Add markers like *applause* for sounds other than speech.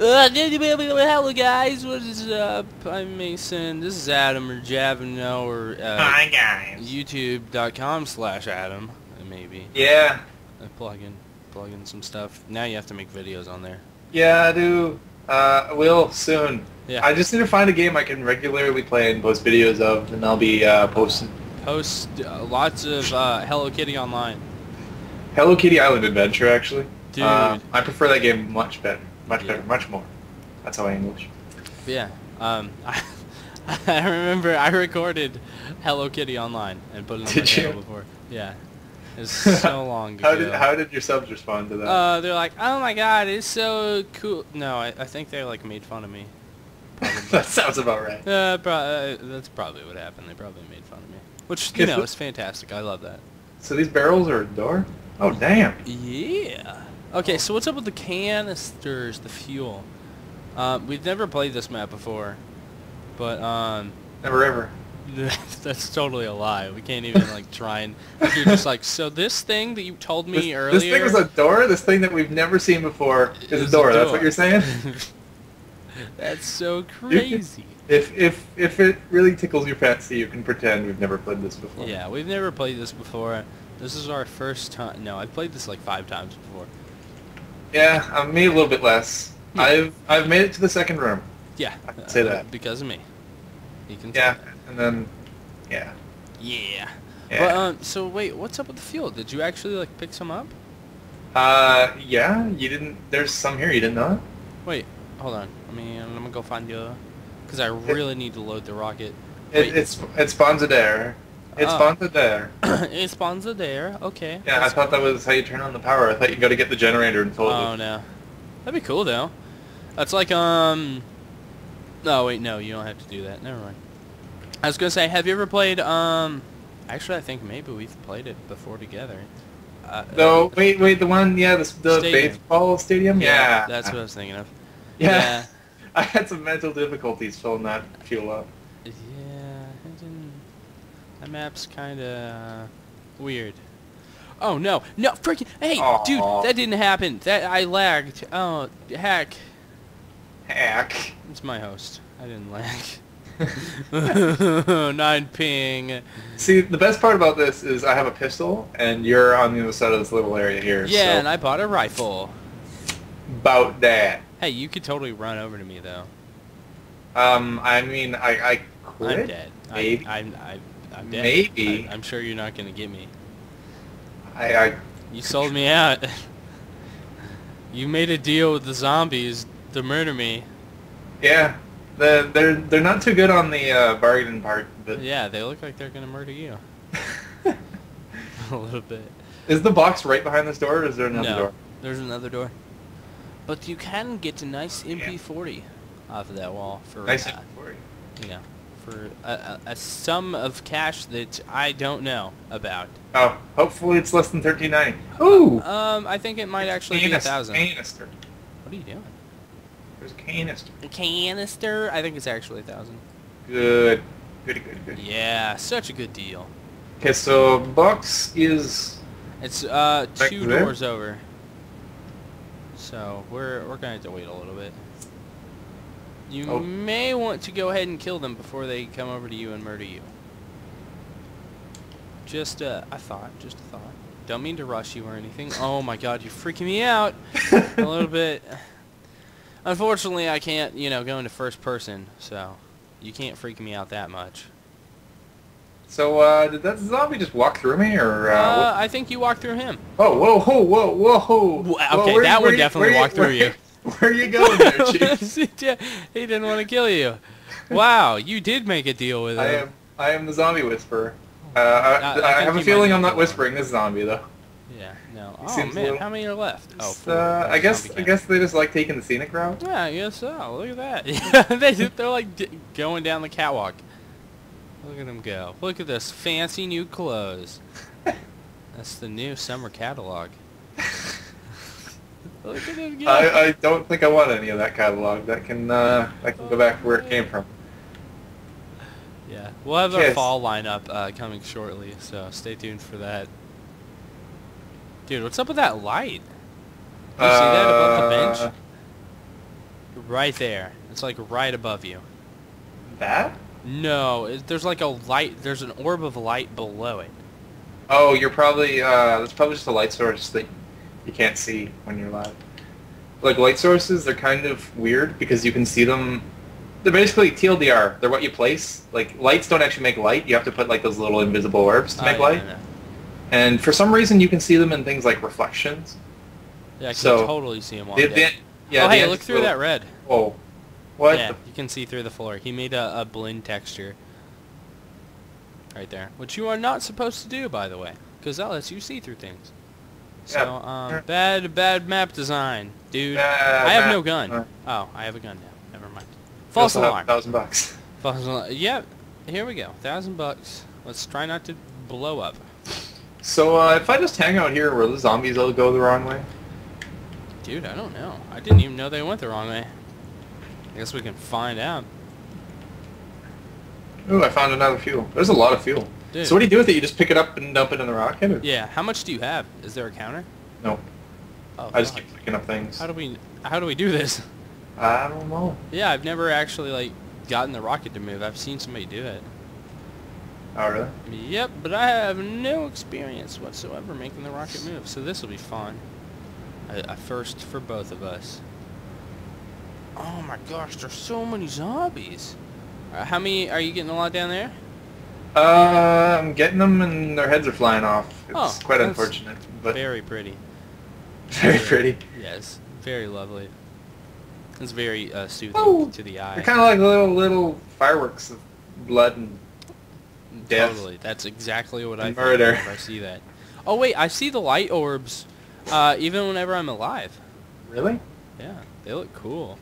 Uh, hello guys, what is up? I'm Mason. This is Adam or Javino or uh, Hi guys. YouTube.com slash Adam, maybe. Yeah. I plug in, plug in some stuff. Now you have to make videos on there. Yeah, I do. Uh, I will soon. Yeah. I just need to find a game I can regularly play and post videos of, and I'll be uh, posting Post uh, lots of uh, Hello Kitty online. Hello Kitty Island Adventure. Actually, Dude. Uh, I prefer that game much better, much better, much more. That's how I English. But yeah. Um, *laughs* I, I remember I recorded Hello Kitty online and put it on my Did you? channel before. Yeah. It was *laughs* so long ago. how did how did your subs respond to that? Uh, they're like, oh my god, it's so cool. No, I, I think they like made fun of me. *laughs* that sounds about right. Uh, pro- uh, that's probably what happened. They probably made fun of me, which you know is fantastic. I love that. So these barrels are a door? Oh damn! Yeah. Okay, so what's up with the canisters, the fuel? Um, we've never played this map before, but um, Never ever. *laughs* that's totally a lie. We can't even like try and. You're just like, so this thing that you told me This, earlier. this thing is a door. This thing that we've never seen before is is a a door. That's what you're saying? *laughs* That's so crazy. If if if it really tickles your fancy, you can pretend we've never played this before. Yeah, we've never played this before. This is our first time. No, I've played this like five times before. Yeah, I made a little bit less. Yeah. I've I've made it to the second room. Yeah, I can say uh, that. because of me. You can. Yeah, and then yeah. Yeah. Yeah. But um, so wait, what's up with the fuel? Did you actually like pick some up? Uh, yeah. You didn't. There's some here. You didn't know. Wait, hold on. I mean, I'm gonna go find you, because I really need to load the rocket. It, it's it spawns it there. It Oh. spawns it there. it spawns it there. Okay. Yeah, I that's thought that was how you turn on the power. I thought you got to get the generator and fill it. Oh no, that'd be cool though. That's like um. No wait, no, you don't have to do that. Never mind. I was gonna say, have you ever played um? Actually, I think maybe we've played it before together. Uh, No, wait, wait. The one, yeah, the the Stadium. baseball stadium. Yeah, that's what I was thinking of. *laughs* Yeah. *laughs* I had some mental difficulties filling that fuel up. Yeah. That map's kind of weird. Oh no, no, freaking! Hey, Aw. dude, that didn't happen. That I lagged. Oh, heck! Hack. It's my host. I didn't lag. *laughs* Nine ping. See, the best part about this is I have a pistol, and you're on the other side of this little area here. Yeah, so and I bought a rifle. about that. Hey, you could totally run over to me though. Um, I mean, I, I could. I'm dead. Maybe. I, I'm, I, I'm dead. Maybe. I, I'm sure you're not gonna get me. I, I, You sold me out. *laughs* you made a deal with the zombies to murder me. yeah. The, they're they're not too good on the uh, bargaining part, but Yeah, they look like they're gonna murder you. *laughs* *laughs* a little bit. is the box right behind this door, or is there another no, door? there's another door. But you can get a nice MP40 off of that wall for Nice uh, inventory. you know, for a, a, a sum of cash that I don't know about. Oh, hopefully it's less than thirteen ninety. Ooh. Um, I think it might actually be a thousand. Canister. What are you doing? There's a canister. A canister? I think it's actually a thousand. Good. Good, good, good. Yeah, such a good deal. Okay, so box is It's uh two there? doors over. So we're we're gonna have to wait a little bit. You Oh. may want to go ahead and kill them before they come over to you and murder you. Just uh, a thought, just a thought. Don't mean to rush you or anything. Oh my god, you're freaking me out a little *laughs* bit. Unfortunately, I can't, you know, go into first person, so you can't freak me out that much. So, uh, did that zombie just walk through me, or, uh, Uh, I think you walked through him. oh, whoa, whoa, whoa, whoa, whoa. Well, Whoa, okay, that where one definitely where walked through you. Where are you going there, Chief? *laughs* he didn't want to kill you. Wow, you did make a deal with him. I am, I am the zombie whisperer. Uh, I- I, I have a feeling I'm not whispering this zombie, though. Yeah, no. It Oh man, little- how many are left? Oh, uh, I guess, I guess they just like taking the scenic route. Yeah, I guess so. Look at that. *laughs* They, they're like d- going down the catwalk. Look at them go. Look at this fancy new clothes. *laughs* That's the new summer catalog. Look at them go. I, I don't think I want any of that catalog. That can, uh, that can go back to where it came from. Yeah, we'll have Yes. fall lineup uh, coming shortly, so stay tuned for that. Dude, what's up with that light? You see that above the bench? Uh, Right there. It's like right above you. That? No, it, there's like a light. There's an orb of light below it. Oh, you're probably uh, that's probably just a light source that you can't see when you're live. Like light sources, they're kind of weird because you can see them. They're basically TLDR. They're what you place. Like lights don't actually make light. You have to put like those little invisible orbs to Oh, make yeah, light. yeah. And for some reason, you can see them in things like reflections. Yeah, I can So, totally see them. on The- the- yeah, oh, hey, look through that red. Whoa. What? yeah, you can see through the floor. He made a, a blend texture. Right there. Which you are not supposed to do, by the way. Because oh, that lets you see through things. So, um, bad, bad map design, dude. Bad I have map no gun. Oh, I have a gun now. Never mind. False alarm. Thousand bucks. *laughs* False alarm. Yep. Here we go. Thousand bucks. Let's try not to blow up. So uh, if I just hang out here, will the zombies all go the wrong way? Dude, I don't know. I didn't even know they went the wrong way. I guess we can find out. Ooh, I found another fuel. There's a lot of fuel. Dude. So what do you do with it? You just pick it up and dump it in the rocket? Or? Yeah, how much do you have? Is there a counter? No. Oh, I just God. keep picking up things. How do we how do we do this? I don't know. Yeah, I've never actually like gotten the rocket to move. I've seen somebody do it. Oh, really? Yep, but I have no experience whatsoever making the rocket move, so this will be fun. A, a first for both of us. Oh my gosh, there's so many zombies. Uh, how many are you getting a lot down there? Uh, I'm getting them and their heads are flying off. It's Oh, quite unfortunate, but Very pretty. very pretty. Yes, very lovely. It's very uh, soothing Oh, to the eye. They're kind of like little little fireworks of blood and death. Totally. That's exactly what I murder. whenever I see that. Oh wait, I see the light orbs uh, even whenever I'm alive. Really? Yeah, they look cool.